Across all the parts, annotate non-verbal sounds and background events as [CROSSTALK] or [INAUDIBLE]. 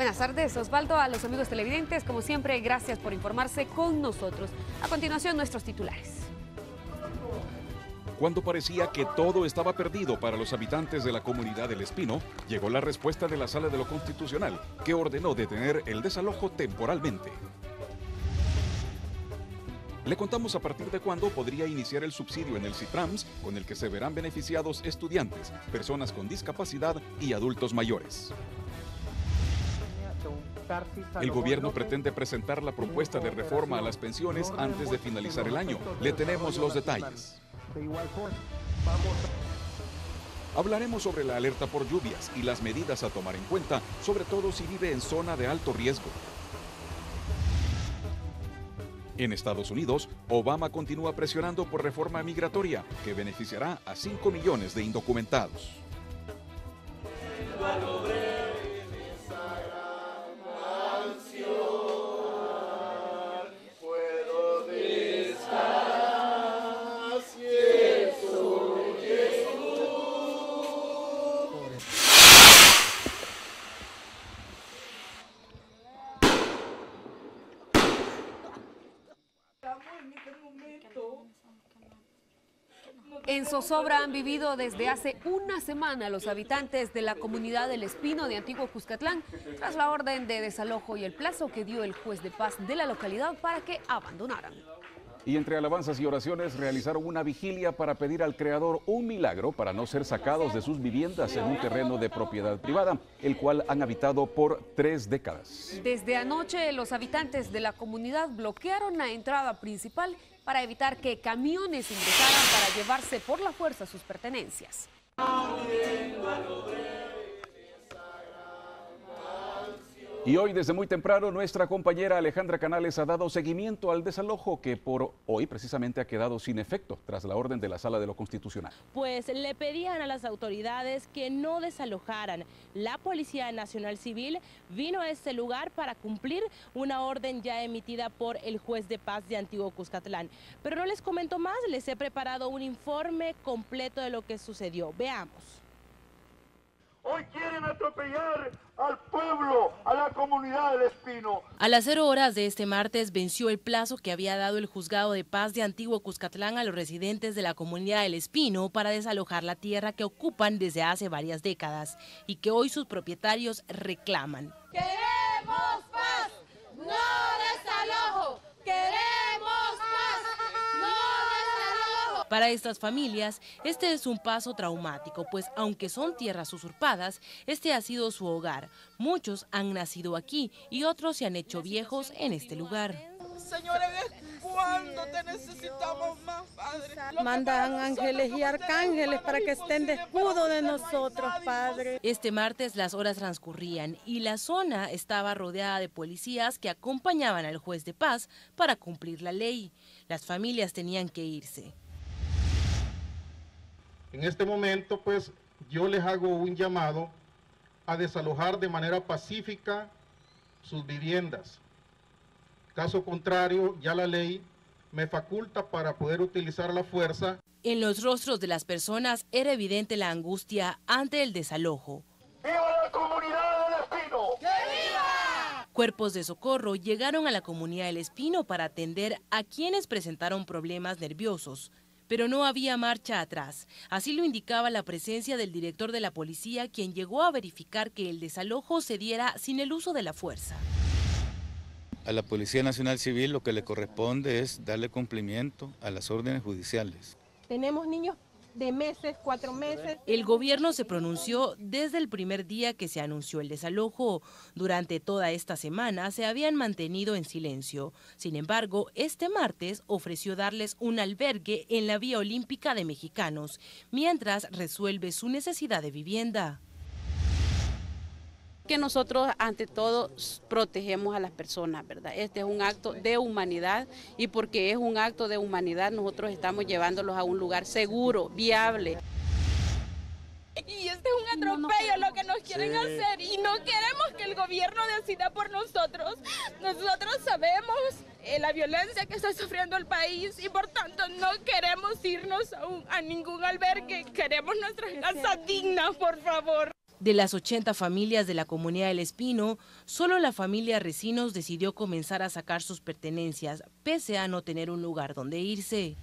Buenas tardes, Osvaldo, a los amigos televidentes, como siempre, gracias por informarse con nosotros. A continuación, nuestros titulares. Cuando parecía que todo estaba perdido para los habitantes de la comunidad del Espino, llegó la respuesta de la Sala de lo Constitucional, que ordenó detener el desalojo temporalmente. Le contamos a partir de cuándo podría iniciar el subsidio en el CITRAMS, con el que se verán beneficiados estudiantes, personas con discapacidad y adultos mayores. El gobierno pretende presentar la propuesta de reforma a las pensiones antes de finalizar el año. Le tenemos los detalles. Hablaremos sobre la alerta por lluvias y las medidas a tomar en cuenta, sobre todo si vive en zona de alto riesgo. En Estados Unidos, Obama continúa presionando por reforma migratoria que beneficiará a 5 millones de indocumentados. En zozobra han vivido desde hace una semana los habitantes de la comunidad del Espino de Antiguo Cuscatlán tras la orden de desalojo y el plazo que dio el juez de paz de la localidad para que abandonaran. Y entre alabanzas y oraciones realizaron una vigilia para pedir al Creador un milagro para no ser sacados de sus viviendas en un terreno de propiedad privada, el cual han habitado por tres décadas. Desde anoche los habitantes de la comunidad bloquearon la entrada principal para evitar que camiones ingresaran para llevarse por la fuerza sus pertenencias. Y hoy desde muy temprano nuestra compañera Alejandra Canales ha dado seguimiento al desalojo que por hoy precisamente ha quedado sin efecto tras la orden de la Sala de lo Constitucional. Pues le pedían a las autoridades que no desalojaran. La Policía Nacional Civil vino a este lugar para cumplir una orden ya emitida por el juez de paz de Antiguo Cuscatlán. Pero no les comento más, les he preparado un informe completo de lo que sucedió. Veamos. Hoy quieren atropellar al pueblo, a la comunidad del Espino. A las cero horas de este martes venció el plazo que había dado el juzgado de paz de Antiguo Cuscatlán a los residentes de la comunidad del Espino para desalojar la tierra que ocupan desde hace varias décadas y que hoy sus propietarios reclaman. Queremos Para estas familias, este es un paso traumático, pues aunque son tierras usurpadas, este ha sido su hogar. Muchos han nacido aquí y otros se han hecho viejos en este lugar. Señores, cuándo te necesitamos más, Padre? Mandan ángeles y arcángeles para que estén de escudo de nosotros, Padre. Este martes las horas transcurrían y la zona estaba rodeada de policías que acompañaban al juez de paz para cumplir la ley. Las familias tenían que irse. En este momento, pues, yo les hago un llamado a desalojar de manera pacífica sus viviendas. Caso contrario, ya la ley me faculta para poder utilizar la fuerza. En los rostros de las personas era evidente la angustia ante el desalojo. ¡Viva la comunidad del Espino! ¡Que viva! Cuerpos de socorro llegaron a la comunidad del Espino para atender a quienes presentaron problemas nerviosos pero no había marcha atrás. Así lo indicaba la presencia del director de la policía, quien llegó a verificar que el desalojo se diera sin el uso de la fuerza. A la Policía Nacional Civil lo que le corresponde es darle cumplimiento a las órdenes judiciales. Tenemos niños de meses, cuatro meses. El gobierno se pronunció desde el primer día que se anunció el desalojo. Durante toda esta semana se habían mantenido en silencio. Sin embargo, este martes ofreció darles un albergue en la Vía Olímpica de Mexicanos, mientras resuelve su necesidad de vivienda que nosotros ante todo protegemos a las personas, ¿verdad? Este es un acto de humanidad y porque es un acto de humanidad nosotros estamos llevándolos a un lugar seguro, viable. Y este es un atropello lo que nos quieren hacer y no queremos que el gobierno decida por nosotros. Nosotros sabemos eh, la violencia que está sufriendo el país y por tanto no queremos irnos a, a ningún albergue, queremos nuestras casas dignas, por favor. De las 80 familias de la comunidad del Espino, solo la familia Recinos decidió comenzar a sacar sus pertenencias, pese a no tener un lugar donde irse.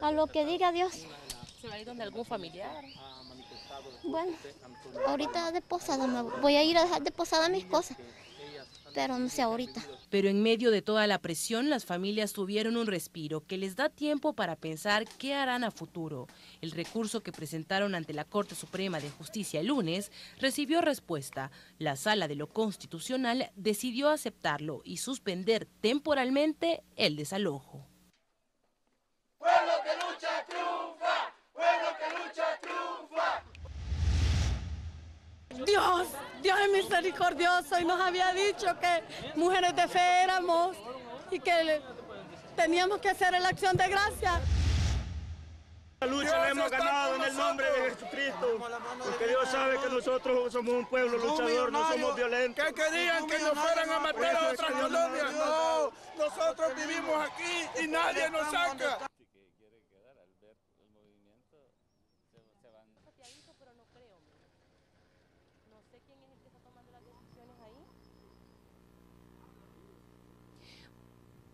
A lo que diga Dios. ¿Se va a ir donde algún familiar? Bueno, ahorita de posada me voy a ir a dejar de posada mis cosas, pero no sé ahorita. Pero en medio de toda la presión, las familias tuvieron un respiro que les da tiempo para pensar qué harán a futuro. El recurso que presentaron ante la Corte Suprema de Justicia el lunes recibió respuesta. La Sala de lo Constitucional decidió aceptarlo y suspender temporalmente el desalojo. Pueblo que lucha triunfa, pueblo que lucha triunfa. Dios, Dios es misericordioso y nos había dicho que mujeres de fe éramos y que teníamos que hacer la acción de gracia. La lucha la hemos ganado en el nombre de Jesucristo, porque Dios sabe que nosotros somos un pueblo luchador, no somos violentos. Que querían que nos fueran a matar a otras colonias. No, nosotros vivimos aquí y nadie nos saca.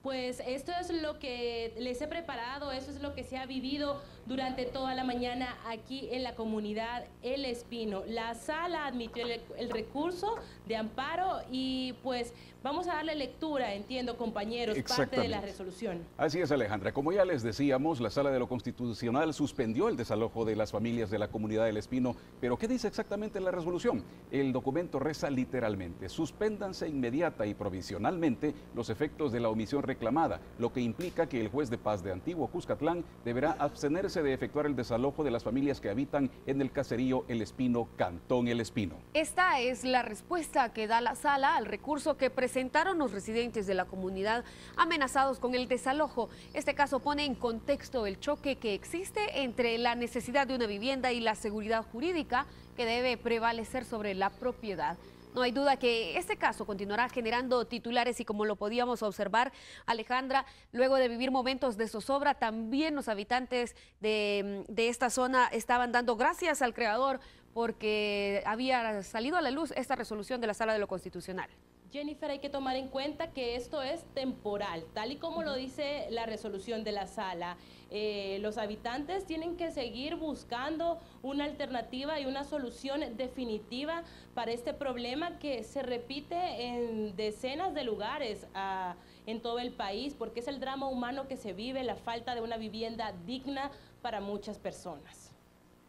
Pues esto es lo que les he preparado, eso es lo que se ha vivido durante toda la mañana aquí en la comunidad El Espino. La sala admitió el, el, recurso de amparo y pues vamos a darle lectura, entiendo compañeros, parte de la resolución. Así es Alejandra, como ya les decíamos, la sala de lo constitucional suspendió el desalojo de las familias de la comunidad El Espino, pero ¿qué dice exactamente la resolución? El documento reza literalmente, suspéndanse inmediata y provisionalmente los efectos de la omisión reclamada, lo que implica que el juez de paz de Antiguo Cuscatlán deberá abstenerse de efectuar el desalojo de las familias que habitan en el caserío El Espino, Cantón El Espino. Esta es la respuesta que da la sala al recurso que presentaron los residentes de la comunidad amenazados con el desalojo. Este caso pone en contexto el choque que existe entre la necesidad de una vivienda y la seguridad jurídica que debe prevalecer sobre la propiedad. No hay duda que este caso continuará generando titulares y como lo podíamos observar, Alejandra, luego de vivir momentos de zozobra, también los habitantes de, de esta zona estaban dando gracias al creador porque había salido a la luz esta resolución de la Sala de lo Constitucional. Jennifer, hay que tomar en cuenta que esto es temporal, tal y como lo dice la resolución de la sala. Eh, los habitantes tienen que seguir buscando una alternativa y una solución definitiva para este problema que se repite en decenas de lugares ah, en todo el país, porque es el drama humano que se vive, la falta de una vivienda digna para muchas personas.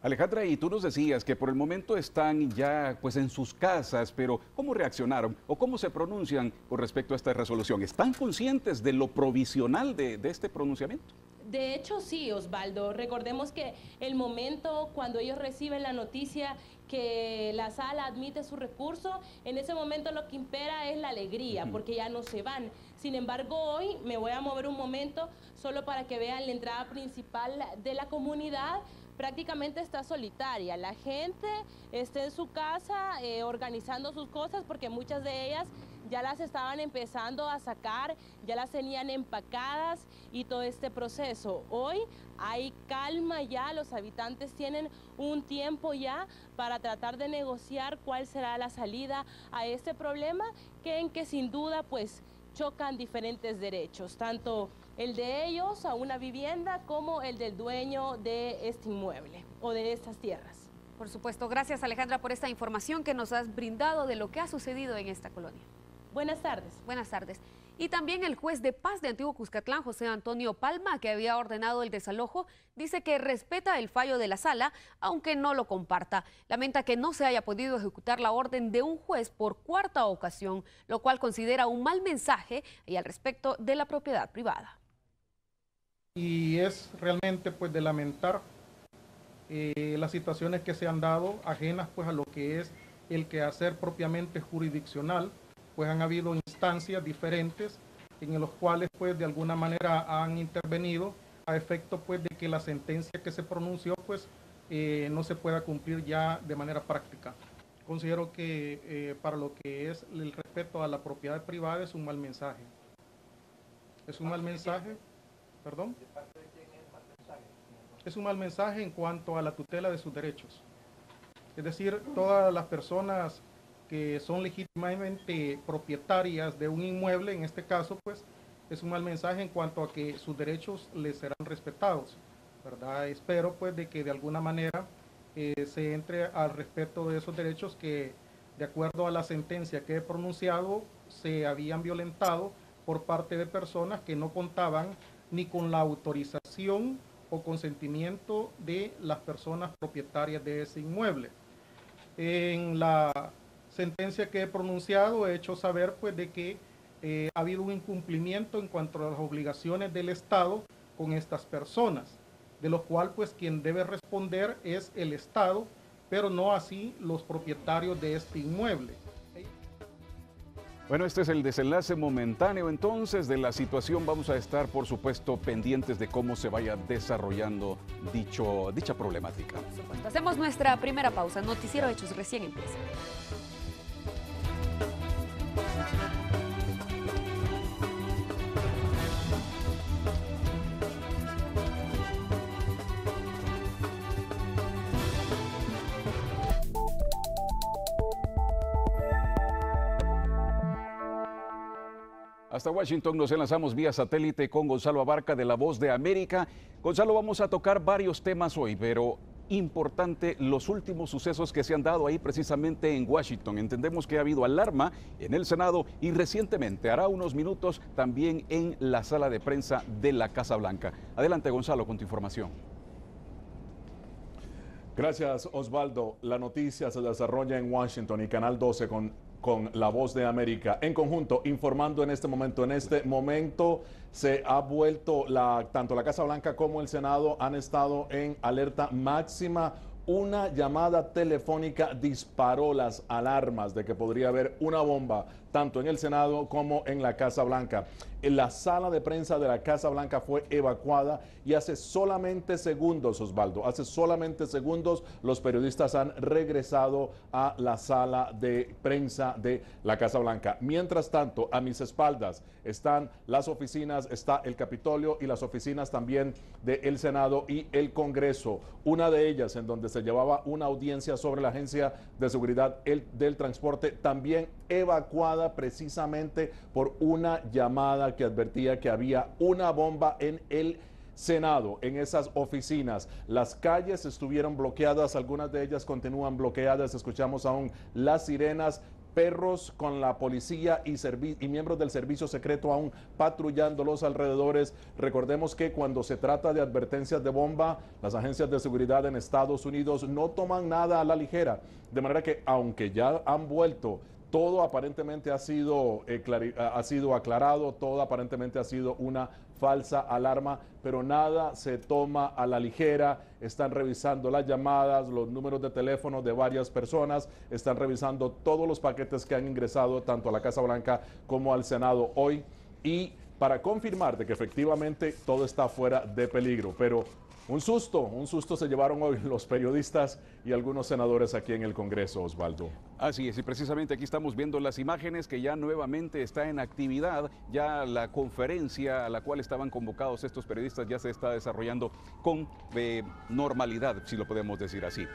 Alejandra, y tú nos decías que por el momento están ya pues en sus casas, pero ¿cómo reaccionaron o cómo se pronuncian con respecto a esta resolución? ¿Están conscientes de lo provisional de, de este pronunciamiento? De hecho, sí, Osvaldo. Recordemos que el momento cuando ellos reciben la noticia que la sala admite su recurso, en ese momento lo que impera es la alegría, porque ya no se van. Sin embargo, hoy me voy a mover un momento solo para que vean la entrada principal de la comunidad prácticamente está solitaria. La gente está en su casa eh, organizando sus cosas porque muchas de ellas ya las estaban empezando a sacar, ya las tenían empacadas y todo este proceso. Hoy hay calma ya, los habitantes tienen un tiempo ya para tratar de negociar cuál será la salida a este problema que en que sin duda pues chocan diferentes derechos, tanto el de ellos a una vivienda como el del dueño de este inmueble o de estas tierras. Por supuesto, gracias Alejandra por esta información que nos has brindado de lo que ha sucedido en esta colonia. Buenas tardes. Buenas tardes. Y también el juez de paz de Antiguo Cuscatlán, José Antonio Palma, que había ordenado el desalojo, dice que respeta el fallo de la sala, aunque no lo comparta. Lamenta que no se haya podido ejecutar la orden de un juez por cuarta ocasión, lo cual considera un mal mensaje y al respecto de la propiedad privada. Y es realmente pues de lamentar eh, las situaciones que se han dado ajenas pues a lo que es el quehacer propiamente jurisdiccional pues han habido instancias diferentes en los cuales pues de alguna manera han intervenido a efecto pues de que la sentencia que se pronunció pues eh, no se pueda cumplir ya de manera práctica. Considero que eh, para lo que es el respeto a la propiedad privada es un mal mensaje. Es un mal mensaje, perdón. Es un mal mensaje en cuanto a la tutela de sus derechos. Es decir, todas las personas que son legítimamente propietarias de un inmueble, en este caso, pues es un mal mensaje en cuanto a que sus derechos les serán respetados, ¿verdad? Espero pues de que de alguna manera eh, se entre al respeto de esos derechos que de acuerdo a la sentencia que he pronunciado se habían violentado por parte de personas que no contaban ni con la autorización o consentimiento de las personas propietarias de ese inmueble. En la sentencia que he pronunciado he hecho saber pues de que eh, ha habido un incumplimiento en cuanto a las obligaciones del Estado con estas personas, de lo cual pues quien debe responder es el Estado, pero no así los propietarios de este inmueble. Bueno, este es el desenlace momentáneo entonces de la situación. Vamos a estar, por supuesto, pendientes de cómo se vaya desarrollando dicha problemática. Hacemos nuestra primera pausa. Noticiero Hechos recién empieza. Hasta Washington nos enlazamos vía satélite con Gonzalo Abarca de La Voz de América. Gonzalo, vamos a tocar varios temas hoy, pero importante los últimos sucesos que se han dado ahí precisamente en Washington. Entendemos que ha habido alarma en el Senado y recientemente, hará unos minutos, también en la sala de prensa de la Casa Blanca. Adelante, Gonzalo, con tu información. Gracias, Osvaldo. La noticia se desarrolla en Washington y Canal 12 con con La Voz de América en conjunto, informando en este momento. En este momento se ha vuelto, la, tanto la Casa Blanca como el Senado han estado en alerta máxima una llamada telefónica disparó las alarmas de que podría haber una bomba tanto en el Senado como en la Casa Blanca. La sala de prensa de la Casa Blanca fue evacuada y hace solamente segundos, Osvaldo, hace solamente segundos los periodistas han regresado a la sala de prensa de la Casa Blanca. Mientras tanto, a mis espaldas están las oficinas, está el Capitolio y las oficinas también del Senado y el Congreso. Una de ellas en donde se llevaba una audiencia sobre la Agencia de Seguridad del Transporte, también evacuada precisamente por una llamada que advertía que había una bomba en el Senado, en esas oficinas. Las calles estuvieron bloqueadas, algunas de ellas continúan bloqueadas, escuchamos aún las sirenas, perros con la policía y, y, miembros del servicio secreto aún patrullando los alrededores. Recordemos que cuando se trata de advertencias de bomba, las agencias de seguridad en Estados Unidos no toman nada a la ligera. De manera que aunque ya han vuelto todo aparentemente ha sido, eh, ha sido aclarado, todo aparentemente ha sido una falsa alarma, pero nada se toma a la ligera. Están revisando las llamadas, los números de teléfono de varias personas, están revisando todos los paquetes que han ingresado tanto a la Casa Blanca como al Senado hoy y para confirmar de que efectivamente todo está fuera de peligro. Pero un susto, un susto se llevaron hoy los periodistas y algunos senadores aquí en el Congreso, Osvaldo. Así es, y precisamente aquí estamos viendo las imágenes que ya nuevamente está en actividad, ya la conferencia a la cual estaban convocados estos periodistas ya se está desarrollando con eh, normalidad, si lo podemos decir así.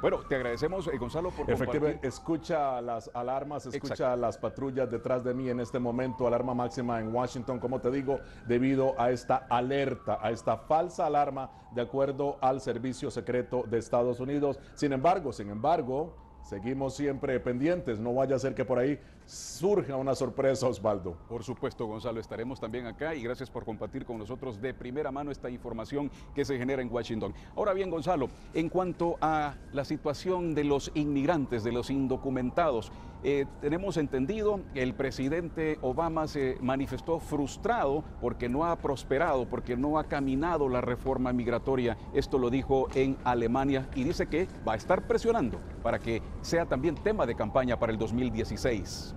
Bueno, te agradecemos, eh, Gonzalo, por Efectivamente, escucha las alarmas, escucha las patrullas detrás de mí en este momento, alarma máxima en Washington, como te digo, debido a esta alerta, a esta falsa alarma de acuerdo al Servicio Secreto de Estados Unidos. Sin embargo, sin embargo, seguimos siempre pendientes, no vaya a ser que por ahí surja una sorpresa, Osvaldo. Por supuesto, Gonzalo, estaremos también acá y gracias por compartir con nosotros de primera mano esta información que se genera en Washington. Ahora bien, Gonzalo, en cuanto a la situación de los inmigrantes, de los indocumentados, eh, tenemos entendido que el presidente Obama se manifestó frustrado porque no ha prosperado, porque no ha caminado la reforma migratoria. Esto lo dijo en Alemania y dice que va a estar presionando para que sea también tema de campaña para el 2016.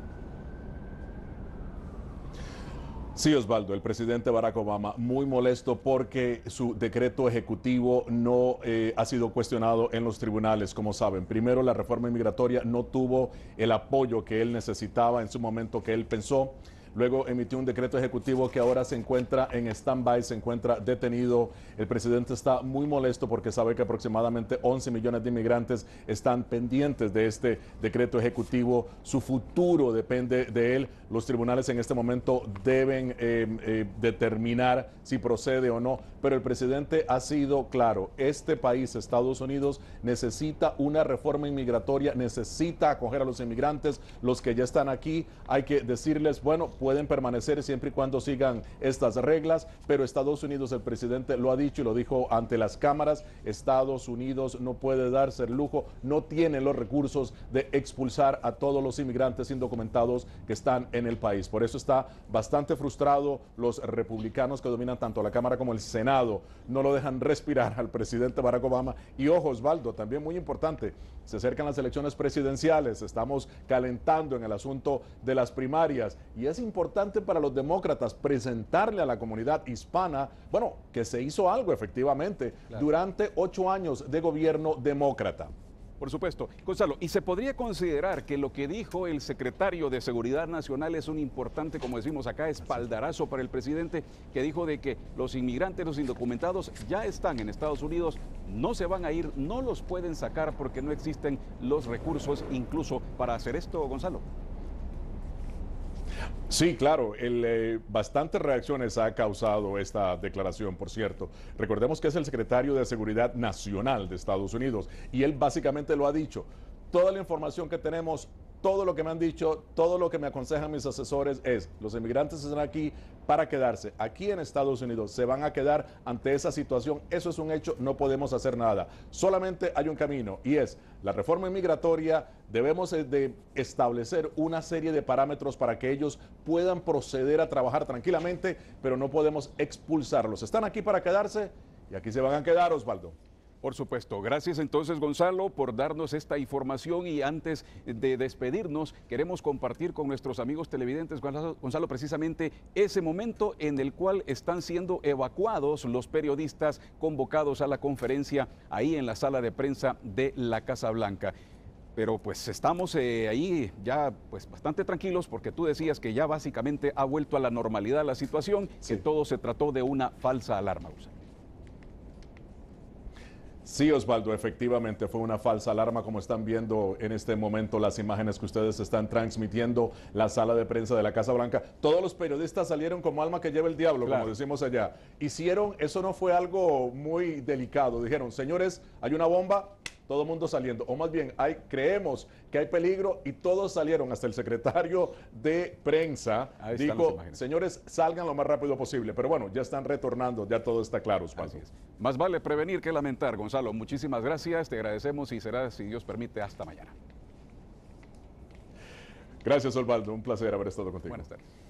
Sí, Osvaldo, el presidente Barack Obama muy molesto porque su decreto ejecutivo no eh, ha sido cuestionado en los tribunales, como saben. Primero, la reforma inmigratoria no tuvo el apoyo que él necesitaba en su momento que él pensó. Luego emitió un decreto ejecutivo que ahora se encuentra en stand-by, se encuentra detenido. El presidente está muy molesto porque sabe que aproximadamente 11 millones de inmigrantes están pendientes de este decreto ejecutivo. Su futuro depende de él. Los tribunales en este momento deben eh, eh, determinar si procede o no, pero el presidente ha sido claro, este país, Estados Unidos, necesita una reforma inmigratoria, necesita acoger a los inmigrantes, los que ya están aquí, hay que decirles, bueno, pueden permanecer siempre y cuando sigan estas reglas, pero Estados Unidos, el presidente lo ha dicho y lo dijo ante las cámaras, Estados Unidos no puede darse el lujo, no tiene los recursos de expulsar a todos los inmigrantes indocumentados que están en el país. Por eso está bastante frustrado los republicanos que dominan tanto la Cámara como el Senado, no lo dejan respirar al presidente Barack Obama. Y ojo, Osvaldo, también muy importante, se acercan las elecciones presidenciales, estamos calentando en el asunto de las primarias y es importante para los demócratas presentarle a la comunidad hispana, bueno, que se hizo algo efectivamente durante ocho años de gobierno demócrata. Por supuesto. Gonzalo, ¿y se podría considerar que lo que dijo el secretario de Seguridad Nacional es un importante, como decimos acá, espaldarazo para el presidente, que dijo de que los inmigrantes, los indocumentados ya están en Estados Unidos, no se van a ir, no los pueden sacar porque no existen los recursos incluso para hacer esto, Gonzalo? Sí, claro, el, eh, bastantes reacciones ha causado esta declaración, por cierto. Recordemos que es el secretario de Seguridad Nacional de Estados Unidos y él básicamente lo ha dicho. Toda la información que tenemos todo lo que me han dicho, todo lo que me aconsejan mis asesores es, los inmigrantes están aquí para quedarse. Aquí en Estados Unidos se van a quedar ante esa situación. Eso es un hecho, no podemos hacer nada. Solamente hay un camino y es la reforma inmigratoria. Debemos de establecer una serie de parámetros para que ellos puedan proceder a trabajar tranquilamente, pero no podemos expulsarlos. Están aquí para quedarse y aquí se van a quedar, Osvaldo. Por supuesto. Gracias entonces, Gonzalo, por darnos esta información y antes de despedirnos, queremos compartir con nuestros amigos televidentes, Gonzalo, precisamente ese momento en el cual están siendo evacuados los periodistas convocados a la conferencia ahí en la sala de prensa de la Casa Blanca pero pues estamos eh, ahí ya pues bastante tranquilos porque tú decías que ya básicamente ha vuelto a la normalidad la situación, que todo se trató de una falsa alarma. Sí, Osvaldo, efectivamente fue una falsa alarma, como están viendo en este momento las imágenes que ustedes están transmitiendo, la sala de prensa de la Casa Blanca. Todos los periodistas salieron como alma que lleva el diablo, como decimos allá. Hicieron, eso no fue algo muy delicado. Dijeron, señores, hay una bomba, todo el mundo saliendo. O más bien, hay, creemos que hay peligro y todos salieron, hasta el secretario de prensa dijo, señores, salgan lo más rápido posible. Pero bueno, ya están retornando, ya todo está claro. Más vale prevenir que lamentar, Gonzalo. Muchísimas gracias, te agradecemos y será, si Dios permite, hasta mañana. Gracias, Osvaldo. Un placer haber estado contigo. Buenas tardes.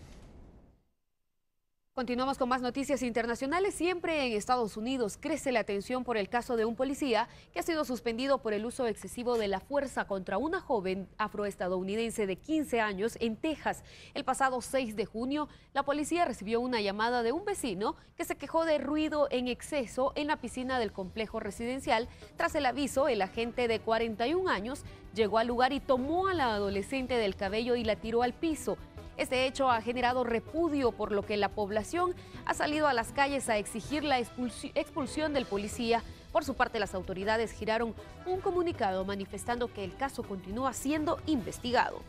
Continuamos con más noticias internacionales. Siempre en Estados Unidos crece la atención por el caso de un policía que ha sido suspendido por el uso excesivo de la fuerza contra una joven afroestadounidense de 15 años en Texas. El pasado 6 de junio, la policía recibió una llamada de un vecino que se quejó de ruido en exceso en la piscina del complejo residencial. Tras el aviso, el agente de 41 años llegó al lugar y tomó a la adolescente del cabello y la tiró al piso. Este hecho ha generado repudio por lo que la población ha salido a las calles a exigir la expulsión del policía. Por su parte, las autoridades giraron un comunicado manifestando que el caso continúa siendo investigado.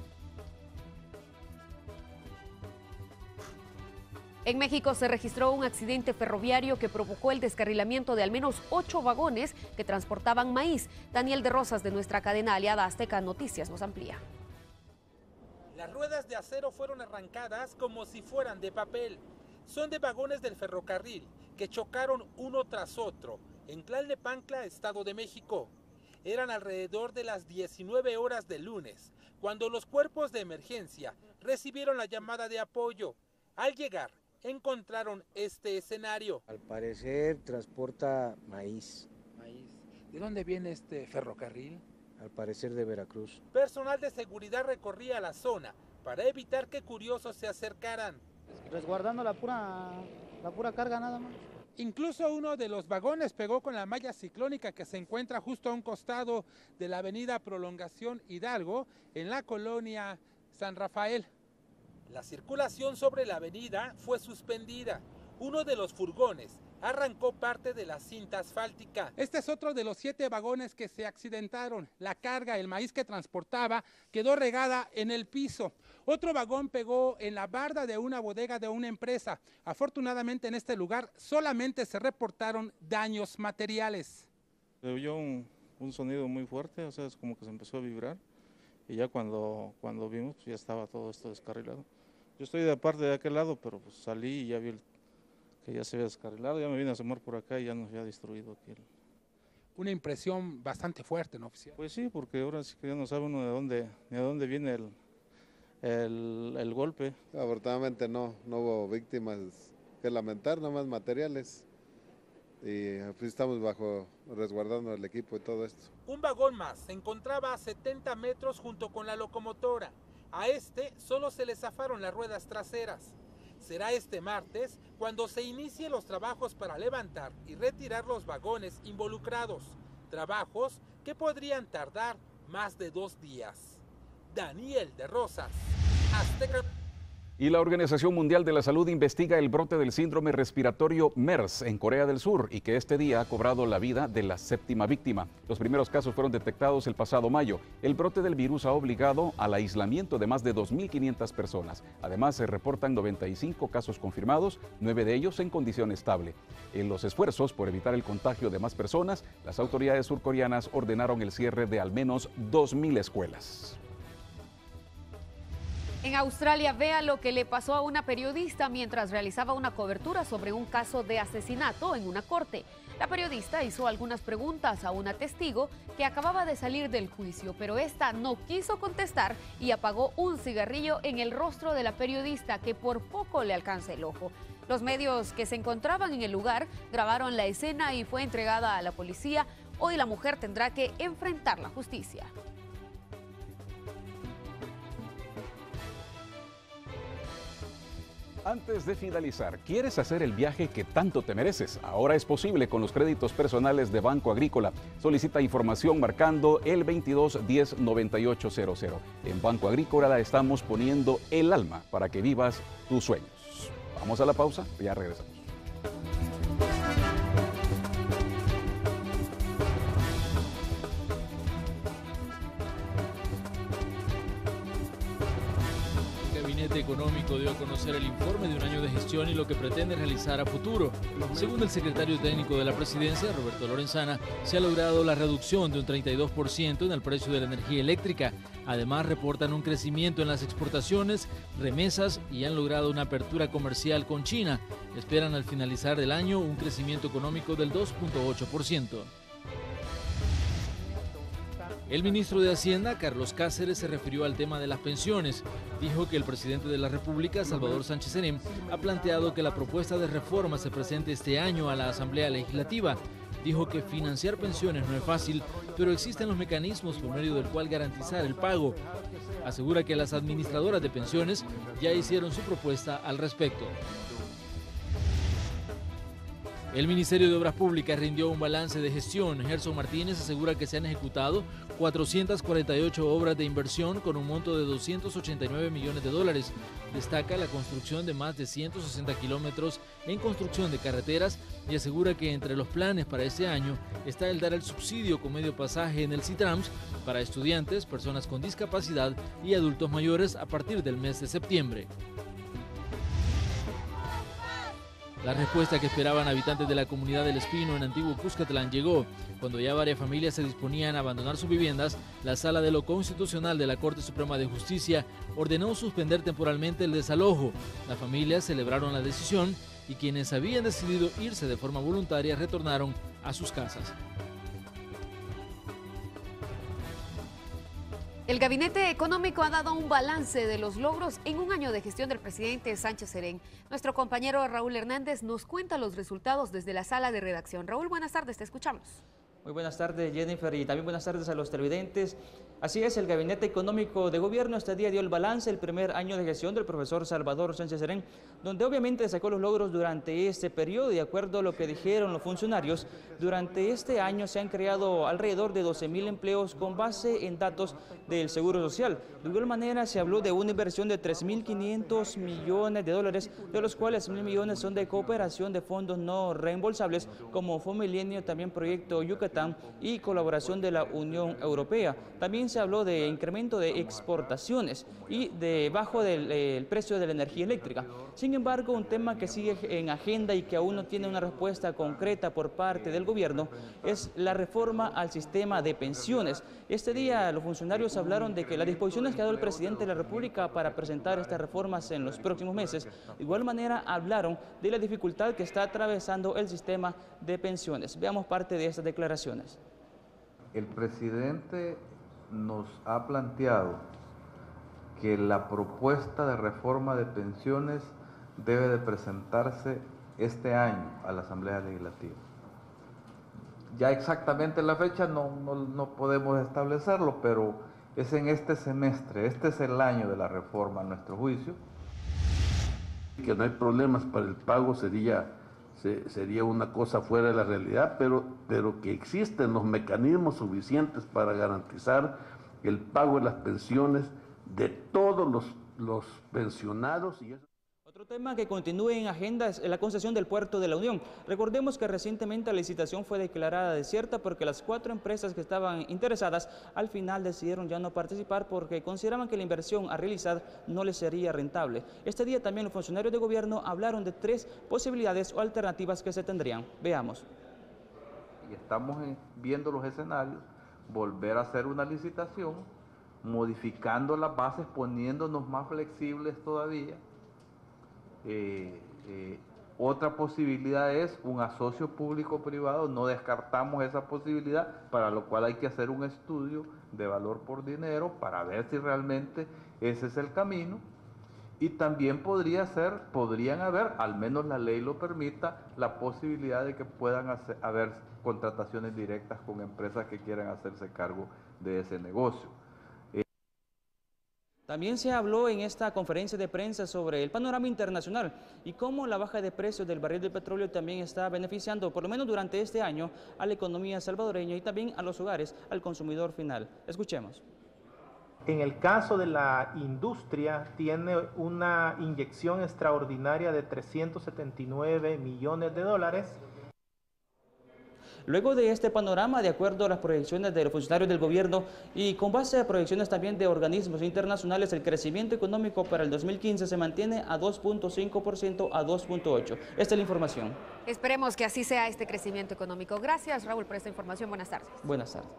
En México se registró un accidente ferroviario que provocó el descarrilamiento de al menos ocho vagones que transportaban maíz. Daniel de Rosas de nuestra cadena aliada Azteca Noticias nos amplía. Las ruedas de acero fueron arrancadas como si fueran de papel. Son de vagones del ferrocarril que chocaron uno tras otro en Tlalnepantla, Estado de México. Eran alrededor de las 19 horas del lunes, cuando los cuerpos de emergencia recibieron la llamada de apoyo. Al llegar, encontraron este escenario. Al parecer transporta maíz. Maíz. ¿De dónde viene este ferrocarril? Al parecer de Veracruz. Personal de seguridad recorría la zona para evitar que curiosos se acercaran. Resguardando la pura, la pura carga nada más. Incluso uno de los vagones pegó con la malla ciclónica que se encuentra justo a un costado de la avenida Prolongación Hidalgo en la colonia San Rafael. La circulación sobre la avenida fue suspendida. Uno de los furgones arrancó parte de la cinta asfáltica. Este es otro de los siete vagones que se accidentaron. La carga, el maíz que transportaba, quedó regada en el piso. Otro vagón pegó en la barda de una bodega de una empresa. Afortunadamente en este lugar solamente se reportaron daños materiales. Se oyó un, un sonido muy fuerte, o sea, es como que se empezó a vibrar. Y ya cuando, cuando vimos, pues ya estaba todo esto descarrilado. Yo estoy de parte de aquel lado, pero pues salí y ya vi el- que ya se había descarrilado, ya me vine a asomar por acá y ya nos había destruido aquí. el- Una impresión bastante fuerte, ¿no, oficial? Pues sí, porque ahora sí que ya no sabe uno de dónde, ni de dónde viene el, el, el golpe. Afortunadamente no, no hubo víctimas que lamentar, nomás materiales. Y pues, estamos bajo resguardando el equipo y todo esto. Un vagón más se encontraba a 70 metros junto con la locomotora. A este solo se le zafaron las ruedas traseras. Será este martes cuando se inicien los trabajos para levantar y retirar los vagones involucrados. Trabajos que podrían tardar más de dos días. Daniel de Rosas, Azteca. Y la Organización Mundial de la Salud investiga el brote del síndrome respiratorio MERS en Corea del Sur y que este día ha cobrado la vida de la séptima víctima. Los primeros casos fueron detectados el pasado mayo. El brote del virus ha obligado al aislamiento de más de 2.500 personas. Además, se reportan 95 casos confirmados, nueve de ellos en condición estable. En los esfuerzos por evitar el contagio de más personas, las autoridades surcoreanas ordenaron el cierre de al menos 2.000 escuelas. En Australia, vea lo que le pasó a una periodista mientras realizaba una cobertura sobre un caso de asesinato en una corte. La periodista hizo algunas preguntas a una testigo que acababa de salir del juicio, pero esta no quiso contestar y apagó un cigarrillo en el rostro de la periodista que por poco le alcanza el ojo. Los medios que se encontraban en el lugar grabaron la escena y fue entregada a la policía. Hoy la mujer tendrá que enfrentar la justicia. Antes de finalizar, ¿quieres hacer el viaje que tanto te mereces? Ahora es posible con los créditos personales de Banco Agrícola. Solicita información marcando el 22 10 9800. En Banco Agrícola estamos poniendo el alma para que vivas tus sueños. Vamos a la pausa, ya regresamos. Económico dio a conocer el informe de un año de gestión y lo que pretende realizar a futuro. Según el secretario técnico de la presidencia, Roberto Lorenzana, se ha logrado la reducción de un 32% en el precio de la energía eléctrica. Además, reportan un crecimiento en las exportaciones, remesas y han logrado una apertura comercial con China. Esperan al finalizar el año un crecimiento económico del 2.8%. El ministro de Hacienda, Carlos Cáceres, se refirió al tema de las pensiones. Dijo que el presidente de la República, Salvador Sánchez Serén, ha planteado que la propuesta de reforma se presente este año a la Asamblea Legislativa. Dijo que financiar pensiones no es fácil, pero existen los mecanismos por medio del cual garantizar el pago. Asegura que las administradoras de pensiones ya hicieron su propuesta al respecto. El Ministerio de Obras Públicas rindió un balance de gestión. Gerson Martínez asegura que se han ejecutado 448 obras de inversión con un monto de 289 millones de dólares. Destaca la construcción de más de 160 kilómetros en construcción de carreteras y asegura que entre los planes para este año está el dar el subsidio con medio pasaje en el Citrams para estudiantes, personas con discapacidad y adultos mayores a partir del mes de septiembre. La respuesta que esperaban habitantes de la comunidad del Espino en Antiguo Cuscatlán llegó. Cuando ya varias familias se disponían a abandonar sus viviendas, la Sala de lo Constitucional de la Corte Suprema de Justicia ordenó suspender temporalmente el desalojo. Las familias celebraron la decisión y quienes habían decidido irse de forma voluntaria retornaron a sus casas. El Gabinete Económico ha dado un balance de los logros en un año de gestión del presidente Sánchez Serén. Nuestro compañero Raúl Hernández nos cuenta los resultados desde la sala de redacción. Raúl, buenas tardes, te escuchamos. Muy buenas tardes, Jennifer, y también buenas tardes a los televidentes. Así es, el Gabinete Económico de Gobierno este día dio el balance el primer año de gestión del profesor Salvador Sánchez Serén, donde obviamente sacó los logros durante este periodo. De acuerdo a lo que dijeron los funcionarios, durante este año se han creado alrededor de 12 mil empleos con base en datos del Seguro Social. De igual manera, se habló de una inversión de 3.500 millones de dólares, de los cuales mil millones son de cooperación de fondos no reembolsables, como Fomilenio, también Proyecto Yucatán y colaboración de la Unión Europea. También se habló de incremento de exportaciones y de bajo del eh, precio de la energía eléctrica. Sin embargo, un tema que sigue en agenda y que aún no tiene una respuesta concreta por parte del gobierno es la reforma al sistema de pensiones. Este día los funcionarios hablaron de que las disposiciones que ha dado el presidente de la República para presentar estas reformas en los próximos meses, de igual manera hablaron de la dificultad que está atravesando el sistema de pensiones. Veamos parte de estas declaraciones. El presidente nos ha planteado que la propuesta de reforma de pensiones debe de presentarse este año a la Asamblea Legislativa. Ya exactamente la fecha no, no, podemos establecerlo, pero es en este semestre, este es el año de la reforma a nuestro juicio. Que no hay problemas para el pago sería, sería una cosa fuera de la realidad, pero, pero que existen los mecanismos suficientes para garantizar el pago de las pensiones de todos los, los pensionados. Y Otro tema que continúa en agenda es la concesión del puerto de la Unión. Recordemos que recientemente la licitación fue declarada desierta porque las cuatro empresas que estaban interesadas al final decidieron ya no participar porque consideraban que la inversión a realizar no les sería rentable. Este día también los funcionarios de gobierno hablaron de tres posibilidades o alternativas que se tendrían. Veamos. Y estamos viendo los escenarios volver a hacer una licitación, modificando las bases, poniéndonos más flexibles todavía. Eh, eh, otra posibilidad es un asocio público-privado, no descartamos esa posibilidad, para lo cual hay que hacer un estudio de valor por dinero para ver si realmente ese es el camino. Y también podría ser, podrían haber, al menos la ley lo permita, la posibilidad de que puedan haber contrataciones directas con empresas que quieran hacerse cargo de ese negocio. También se habló en esta conferencia de prensa sobre el panorama internacional y cómo la baja de precios del barril de petróleo también está beneficiando, por lo menos durante este año, a la economía salvadoreña y también a los hogares, al consumidor final. Escuchemos. En el caso de la industria, tiene una inyección extraordinaria de 379 millones de dólares. Luego de este panorama, de acuerdo a las proyecciones de los funcionarios del gobierno y con base a proyecciones también de organismos internacionales, el crecimiento económico para el 2015 se mantiene a 2.5% a 2.8%. Esta es la información. Esperemos que así sea este crecimiento económico. Gracias, Raúl, por esta información. Buenas tardes. Buenas tardes.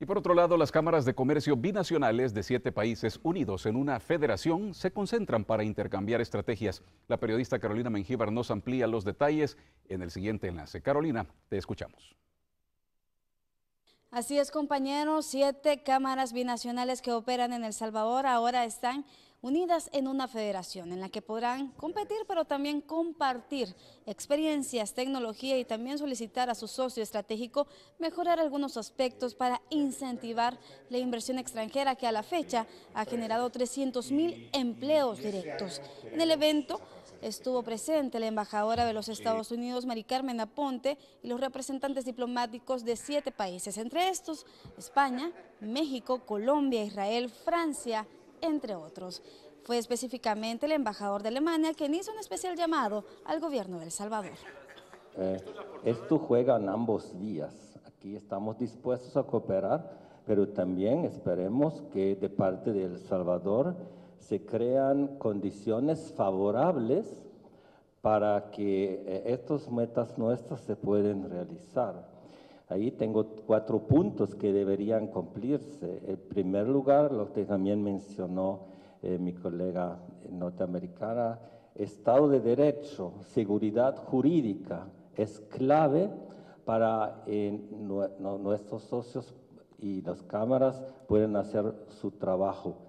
Y por otro lado, las cámaras de comercio binacionales de siete países unidos en una federación se concentran para intercambiar estrategias. La periodista Carolina Mengíbar nos amplía los detalles en el siguiente enlace. Carolina, te escuchamos. Así es, compañeros, siete cámaras binacionales que operan en El Salvador ahora están unidas en una federación en la que podrán competir, pero también compartir experiencias, tecnología y también solicitar a su socio estratégico mejorar algunos aspectos para incentivar la inversión extranjera que a la fecha ha generado 300 mil empleos directos. En el evento estuvo presente la embajadora de los Estados Unidos, Mari Carmen Aponte, y los representantes diplomáticos de siete países, entre estos España, México, Colombia, Israel, Francia, entre otros. Fue específicamente el embajador de Alemania quien hizo un especial llamado al gobierno de El Salvador. Eh, esto juega en ambos días. Aquí estamos dispuestos a cooperar, pero también esperemos que de parte de El Salvador se crean condiciones favorables para que eh, estas metas nuestras se puedan realizar. Ahí tengo cuatro puntos que deberían cumplirse. En primer lugar, lo que también mencionó eh, mi colega norteamericana, Estado de Derecho, seguridad jurídica es clave para eh, nuestros socios y las cámaras puedan hacer su trabajo.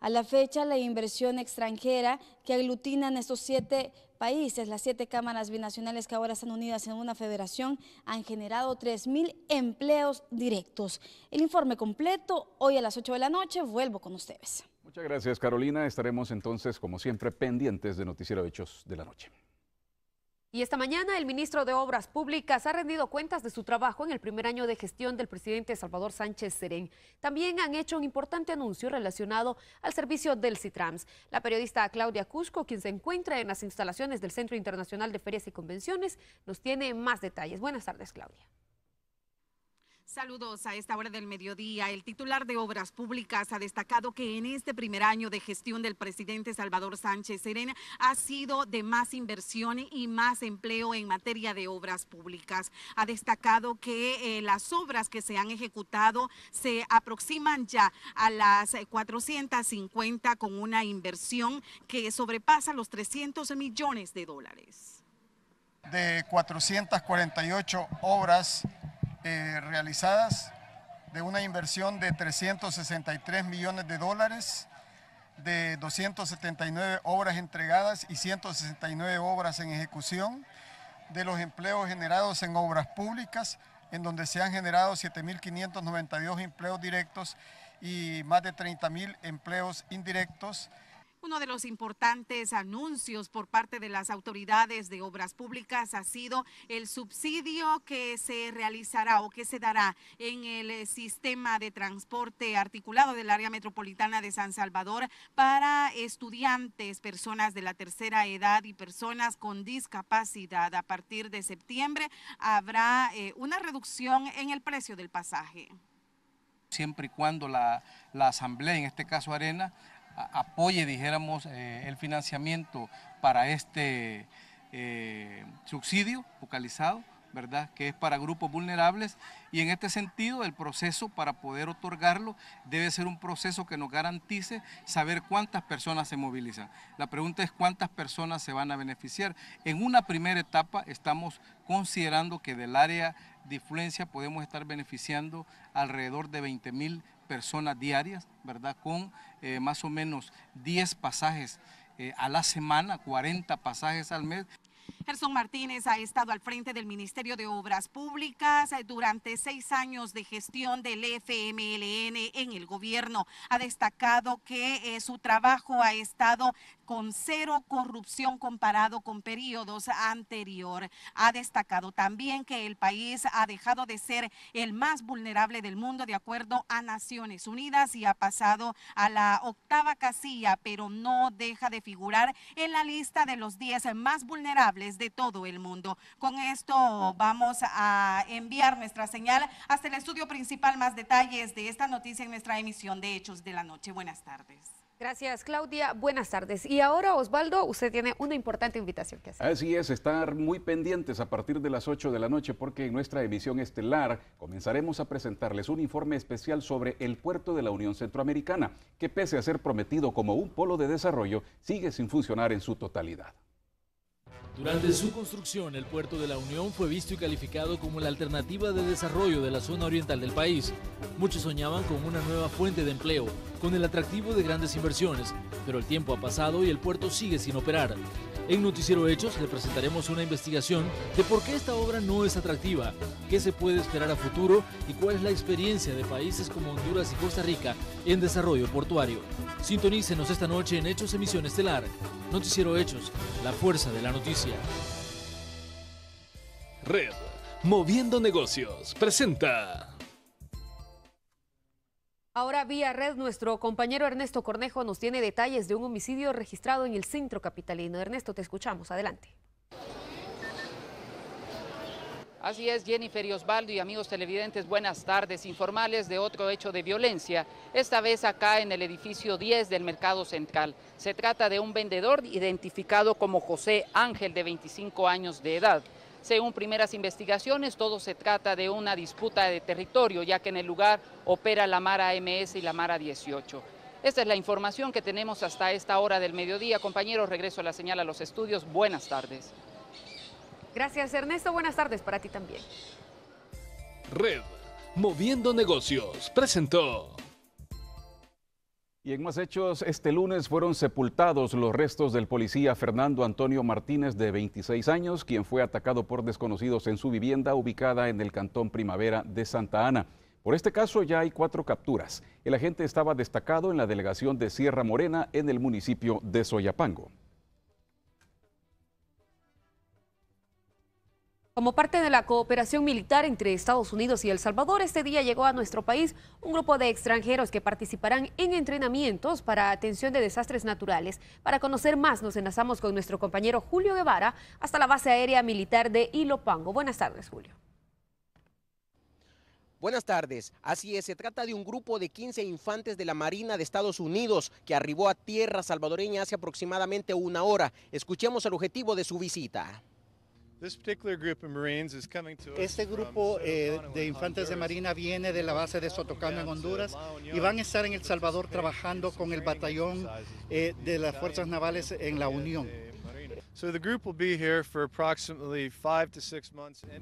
A la fecha, la inversión extranjera que aglutinan estos siete países, las siete cámaras binacionales que ahora están unidas en una federación, han generado 3.000 empleos directos. El informe completo, hoy a las 8 de la noche, vuelvo con ustedes. Muchas gracias, Carolina. Estaremos entonces, como siempre, pendientes de Noticiero Hechos de la Noche. Y esta mañana el ministro de Obras Públicas ha rendido cuentas de su trabajo en el primer año de gestión del presidente Salvador Sánchez Serén. También han hecho un importante anuncio relacionado al servicio del CITRAMS. La periodista Claudia Cusco, quien se encuentra en las instalaciones del Centro Internacional de Ferias y Convenciones, nos tiene más detalles. Buenas tardes, Claudia. Saludos a esta hora del mediodía. El titular de Obras Públicas ha destacado que en este primer año de gestión del presidente Salvador Sánchez Serena ha sido de más inversión y más empleo en materia de obras públicas. Ha destacado que eh, las obras que se han ejecutado se aproximan ya a las 450 con una inversión que sobrepasa los 300 millones de dólares. De 448 obras eh, realizadas de una inversión de 363 millones de dólares, de 279 obras entregadas y 169 obras en ejecución, de los empleos generados en obras públicas, en donde se han generado 7.592 empleos directos y más de 30.000 empleos indirectos. Uno de los importantes anuncios por parte de las autoridades de obras públicas ha sido el subsidio que se realizará o que se dará en el eh, sistema de transporte articulado del área metropolitana de San Salvador para estudiantes, personas de la tercera edad y personas con discapacidad. A partir de septiembre habrá eh, una reducción en el precio del pasaje. Siempre y cuando la, la asamblea, en este caso Arena, apoye, dijéramos, eh, el financiamiento para este eh, subsidio focalizado, ¿verdad? Que es para grupos vulnerables y en este sentido el proceso para poder otorgarlo debe ser un proceso que nos garantice saber cuántas personas se movilizan. La pregunta es cuántas personas se van a beneficiar. En una primera etapa estamos considerando que del área de influencia podemos estar beneficiando alrededor de 20 mil personas diarias, ¿verdad? Con eh, más o menos 10 pasajes eh, a la semana, 40 pasajes al mes. Gerson Martínez ha estado al frente del Ministerio de Obras Públicas eh, durante seis años de gestión del FMLN en el gobierno. Ha destacado que su trabajo ha estado con cero corrupción comparado con periodos anteriores. Ha destacado también que el país ha dejado de ser el más vulnerable del mundo de acuerdo a Naciones Unidas y ha pasado a la octava casilla, pero no deja de figurar en la lista de los 10 más vulnerables de todo el mundo. Con esto vamos a enviar nuestra señal hasta el estudio principal. Más detalles de esta noticia en nuestra emisión de Hechos de la Noche. Buenas tardes. Gracias, Claudia. Buenas tardes. Y ahora, Osvaldo, usted tiene una importante invitación que hacer. Así es, estar muy pendientes a partir de las 8 de la noche porque en nuestra emisión estelar comenzaremos a presentarles un informe especial sobre el puerto de la Unión Centroamericana, que pese a ser prometido como un polo de desarrollo, sigue sin funcionar en su totalidad. Durante su construcción, el puerto de la Unión fue visto y calificado como la alternativa de desarrollo de la zona oriental del país. Muchos soñaban con una nueva fuente de empleo, con el atractivo de grandes inversiones, pero el tiempo ha pasado y el puerto sigue sin operar. En Noticiero Hechos le presentaremos una investigación de por qué esta obra no es atractiva, qué se puede esperar a futuro y cuál es la experiencia de países como Honduras y Costa Rica en desarrollo portuario. Sintonícenos esta noche en Hechos Emisión Estelar. Noticiero Hechos, la fuerza de la noticia. Red, moviendo negocios, presenta. Ahora vía red, nuestro compañero Ernesto Cornejo nos tiene detalles de un homicidio registrado en el centro capitalino. Ernesto, te escuchamos. Adelante. Así es, Jennifer y Osvaldo y amigos televidentes, buenas tardes. Informales de otro hecho de violencia, esta vez acá en el edificio 10 del Mercado Central. Se trata de un vendedor identificado como José Ángel, de 25 años de edad. Según primeras investigaciones, todo se trata de una disputa de territorio, ya que en el lugar opera la Mara MS y la Mara 18. Esta es la información que tenemos hasta esta hora del mediodía. Compañeros, regreso a la señal a los estudios. Buenas tardes. Gracias, Ernesto. Buenas tardes para ti también. Red, moviendo negocios, presentó. Y en más hechos, este lunes fueron sepultados los restos del policía Fernando Antonio Martínez, de 26 años, quien fue atacado por desconocidos en su vivienda ubicada en el Cantón Primavera de Santa Ana. Por este caso ya hay cuatro capturas. El agente estaba destacado en la delegación de Sierra Morena en el municipio de Soyapango. Como parte de la cooperación militar entre Estados Unidos y El Salvador, este día llegó a nuestro país un grupo de extranjeros que participarán en entrenamientos para atención de desastres naturales. Para conocer más, nos enlazamos con nuestro compañero Julio Guevara hasta la base aérea militar de Ilopango. Buenas tardes, Julio. Buenas tardes. Así es, se trata de un grupo de 15 infantes de la Marina de Estados Unidos que arribó a tierra salvadoreña hace aproximadamente una hora. Escuchemos el objetivo de su visita. Este grupo eh, de infantes de Marina viene de la base de Sotocano en Honduras y van a estar en El Salvador trabajando con el batallón eh, de las Fuerzas Navales en la Unión.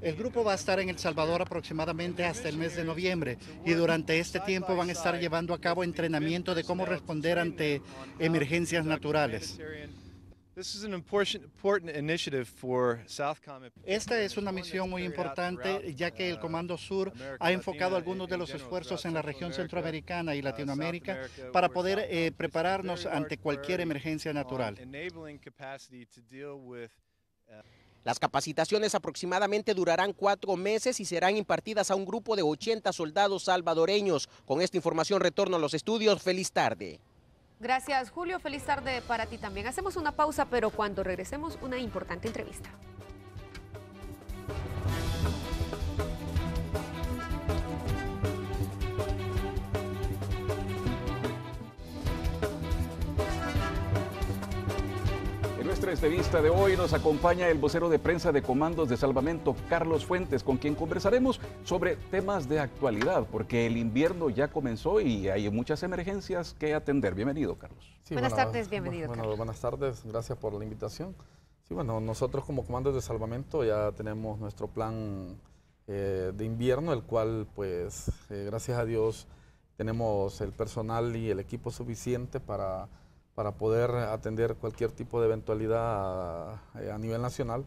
El grupo va a estar en El Salvador aproximadamente hasta el mes de noviembre y durante este tiempo van a estar llevando a cabo entrenamiento de cómo responder ante emergencias naturales. Esta es una misión muy importante ya que el Comando Sur ha enfocado algunos de los esfuerzos en la región centroamericana y Latinoamérica para poder eh, prepararnos ante cualquier emergencia natural. Las capacitaciones aproximadamente durarán cuatro meses y serán impartidas a un grupo de 80 soldados salvadoreños. Con esta información retorno a los estudios. Feliz tarde. Gracias, Julio. Feliz tarde para ti también. Hacemos una pausa, pero cuando regresemos, una importante entrevista. Nuestra entrevista de hoy nos acompaña el vocero de prensa de Comandos de Salvamento, Carlos Fuentes, con quien conversaremos sobre temas de actualidad, porque el invierno ya comenzó y hay muchas emergencias que atender. Bienvenido, Carlos. buenas tardes, bienvenido. Bueno, buenas tardes, gracias por la invitación. Sí, bueno, nosotros como Comandos de Salvamento ya tenemos nuestro plan eh, de invierno, el cual, pues, eh, gracias a Dios, tenemos el personal y el equipo suficiente para para poder atender cualquier tipo de eventualidad eh, a, nivel nacional.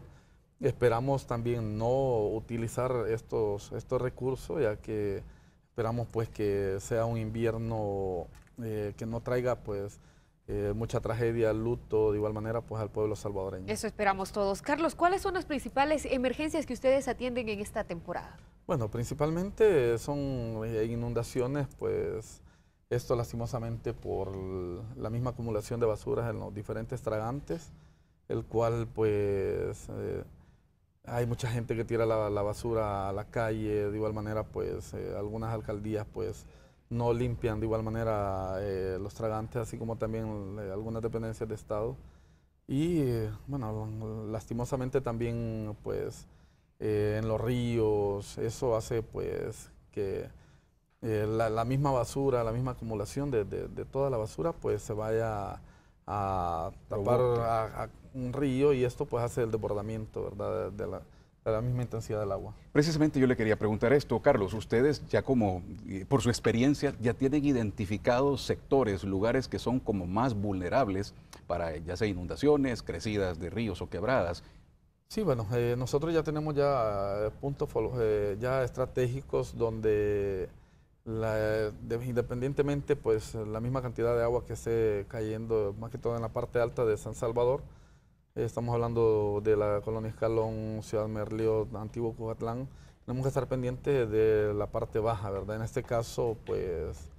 Esperamos también no utilizar estos, estos recursos, ya que esperamos pues que sea un invierno eh, que no traiga pues eh, mucha tragedia, luto, de igual manera pues al pueblo salvadoreño. Eso esperamos todos. Carlos, ¿cuáles son las principales emergencias que ustedes atienden en esta temporada? Bueno, principalmente son inundaciones pues esto lastimosamente por la misma acumulación de basuras en los diferentes tragantes, el cual pues eh, hay mucha gente que tira la, basura a la calle, de igual manera pues eh, algunas alcaldías pues no limpian de igual manera eh, los tragantes, así como también algunas dependencias de Estado. Y bueno, lastimosamente también pues en los ríos, eso hace pues que eh, la, misma basura, la misma acumulación de, toda la basura, pues se vaya a tapar a, un río y esto pues hace el desbordamiento, ¿verdad? De, la, misma intensidad del agua. Precisamente yo le quería preguntar esto, Carlos, ustedes ya como, eh, por su experiencia, ya tienen identificados sectores, lugares que son como más vulnerables para ya sea inundaciones, crecidas de ríos o quebradas. Sí, bueno, eh, nosotros ya tenemos ya puntos ya estratégicos donde independientemente, pues la misma cantidad de agua que esté cayendo, más que todo en la parte alta de San Salvador, estamos hablando de la colonia Escalón, Ciudad Merlío, Antiguo Cujatlán, tenemos que estar pendientes de la parte baja, ¿verdad? En este caso, pues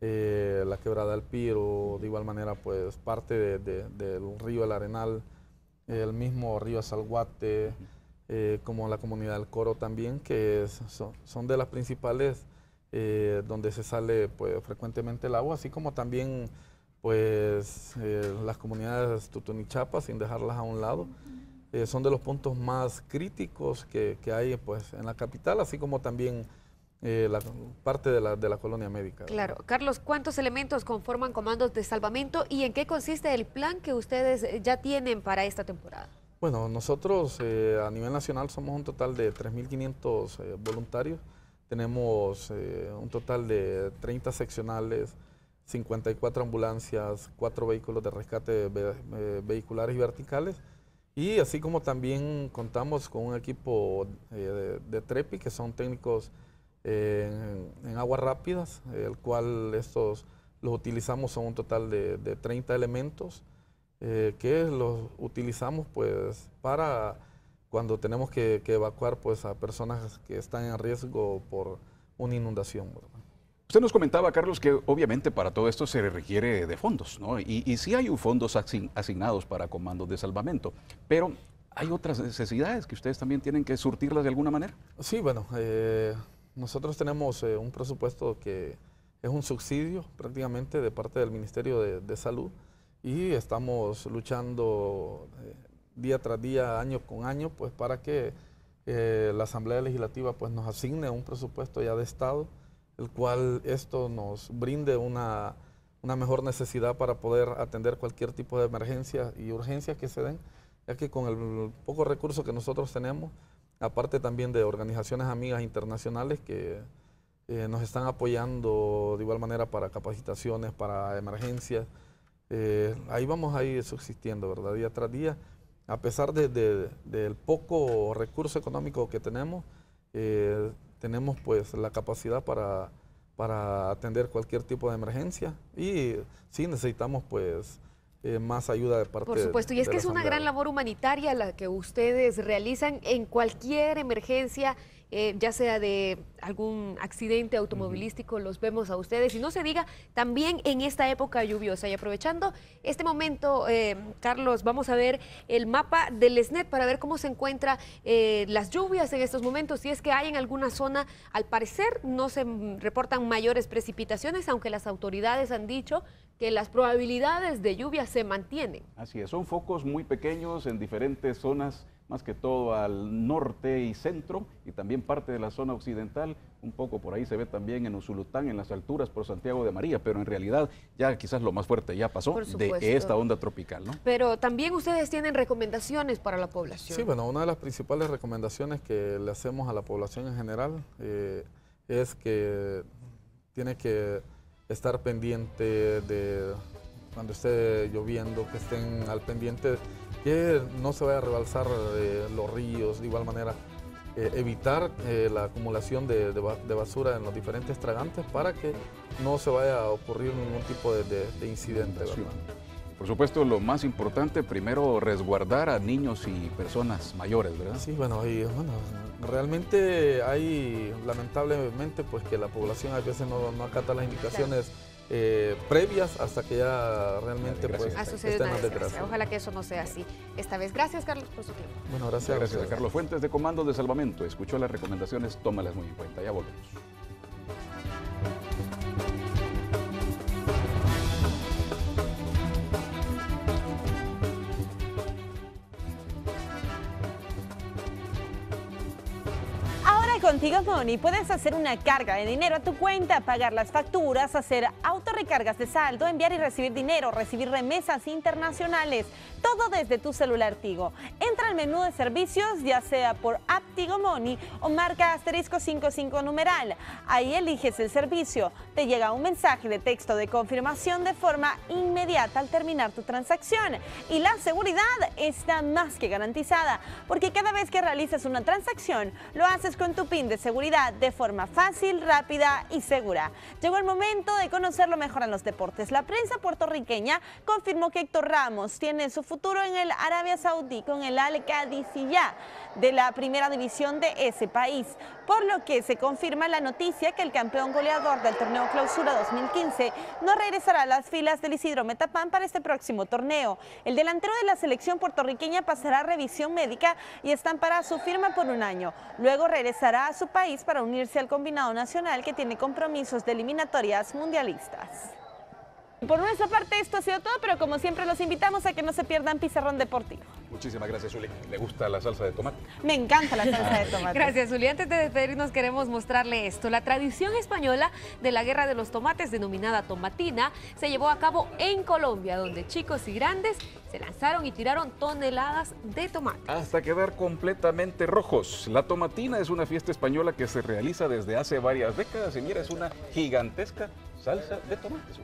eh, la quebrada del Piro, de igual manera, pues parte del río El Arenal, el mismo río Salguate, eh, como la comunidad del Coro también, que son de las principales eh, donde se sale pues, frecuentemente el agua, así como también pues, eh, las comunidades Tutunichapa, sin dejarlas a un lado. Eh, son de los puntos más críticos que, que, hay pues, en la capital, así como también la parte de la, de la colonia médica. Claro. Carlos, ¿cuántos elementos conforman comandos de salvamento y en qué consiste el plan que ustedes ya tienen para esta temporada? Bueno, nosotros a nivel nacional somos un total de 3.500 voluntarios tenemos eh, un total de 30 seccionales, 54 ambulancias, 4 vehículos de rescate eh, vehiculares y verticales. Y así como también contamos con un equipo eh, de, TREPI, que son técnicos en, aguas rápidas, el cual estos los utilizamos a un total de, 30 elementos, que los utilizamos pues para cuando tenemos que, evacuar pues, a personas que están en riesgo por una inundación. Usted nos comentaba, Carlos, que obviamente para todo esto se requiere de fondos, ¿no? Y, y sí hay fondos asignados para comandos de salvamento, pero ¿hay otras necesidades que ustedes también tienen que surtirlas de alguna manera? Sí, bueno, eh, nosotros tenemos eh, un presupuesto que es un subsidio prácticamente de parte del Ministerio de, Salud y estamos luchando eh, día tras día, año con año, pues para que eh, la Asamblea Legislativa pues nos asigne un presupuesto ya de Estado, el cual esto nos brinde una, mejor necesidad para poder atender cualquier tipo de emergencia y urgencia que se den, ya que con el poco recurso que nosotros tenemos, aparte también de organizaciones amigas internacionales que eh, nos están apoyando de igual manera para capacitaciones, para emergencias, eh, ahí vamos a ir subsistiendo, ¿verdad? Día tras día a pesar de, del poco recurso económico que tenemos, eh, tenemos pues la capacidad para, para atender cualquier tipo de emergencia y sí necesitamos pues eh, más ayuda de parte Por supuesto, y es que es una gran labor humanitaria la que ustedes realizan en cualquier emergencia eh, ya sea de algún accidente automovilístico, los vemos a ustedes. Y no se diga también en esta época lluviosa. Y aprovechando este momento, eh, Carlos, vamos a ver el mapa del SNET para ver cómo se encuentran eh, las lluvias en estos momentos. Si es que hay en alguna zona, al parecer no se reportan mayores precipitaciones, aunque las autoridades han dicho que las probabilidades de lluvia se mantienen. Así es, son focos muy pequeños en diferentes zonas más que todo al norte y centro y también parte de la zona occidental, un poco por ahí se ve también en Usulután, en las alturas por Santiago de María, pero en realidad ya quizás lo más fuerte ya pasó de esta onda tropical. ¿no? Pero también ustedes tienen recomendaciones para la población. Sí, bueno, una de las principales recomendaciones que le hacemos a la población en general eh, es que tiene que estar pendiente de cuando esté lloviendo, que estén al pendiente que no se vaya a rebalsar eh, los ríos, de igual manera eh, evitar eh, la acumulación de, basura en los diferentes tragantes para que no se vaya a ocurrir ningún tipo de, incidente. Por supuesto, lo más importante, primero resguardar a niños y personas mayores, ¿verdad? Sí, bueno, y, bueno realmente hay, lamentablemente, pues que la población a veces no, no acata las indicaciones. Eh, previas hasta que ya realmente pues, estén las Ojalá que eso no sea así esta vez. Gracias, Carlos, por su tiempo. Bueno, gracias. Gracias a Carlos Fuentes de Comando de Salvamento. Escuchó las recomendaciones, tómalas muy en cuenta. Ya volvemos. Contigo Money puedes hacer una carga de dinero a tu cuenta, pagar las facturas, hacer autorrecargas de saldo, enviar y recibir dinero, recibir remesas internacionales, todo desde tu celular Tigo. Entra al menú de servicios, ya sea por app Tigo Money o marca asterisco 55 numeral. Ahí eliges el servicio. Te llega un mensaje de texto de confirmación de forma inmediata al terminar tu transacción. Y la seguridad está más que garantizada, porque cada vez que realizas una transacción, lo haces con tu de seguridad de forma fácil, rápida y segura. Llegó el momento de conocerlo mejor en los deportes. La prensa puertorriqueña confirmó que Héctor Ramos tiene su futuro en el Arabia Saudí con el Al Qadisiyah de la primera división de ese país, por lo que se confirma la noticia que el campeón goleador del torneo Clausura 2015 no regresará a las filas del Isidro Metapán para este próximo torneo. El delantero de la selección puertorriqueña pasará revisión médica y estampará su firma por un año. Luego regresará a su país para unirse al combinado nacional que tiene compromisos de eliminatorias mundialistas. Por nuestra parte esto ha sido todo, pero como siempre los invitamos a que no se pierdan Pizarrón Deportivo. Muchísimas gracias, Uli. ¿Le gusta la salsa de tomate? Me encanta la salsa de tomate. Gracias, Uli. Antes de despedirnos queremos mostrarle esto. La tradición española de la guerra de los tomates, denominada tomatina, se llevó a cabo en Colombia, donde chicos y grandes se lanzaron y tiraron toneladas de tomate. Hasta quedar completamente rojos. La tomatina es una fiesta española que se realiza desde hace varias décadas y mira, es una gigantesca salsa de tomates.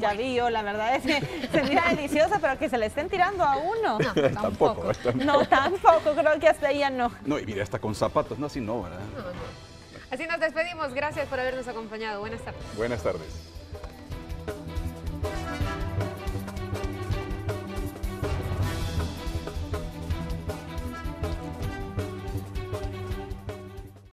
Ya vi yo, la verdad es que [LAUGHS] se mira deliciosa, pero que se le estén tirando a uno. No, [LAUGHS] tampoco. tampoco. No, tampoco, creo que hasta ella no. No, y mira, hasta con zapatos, no, así no, ¿verdad? Así nos despedimos. Gracias por habernos acompañado. Buenas tardes. Buenas tardes.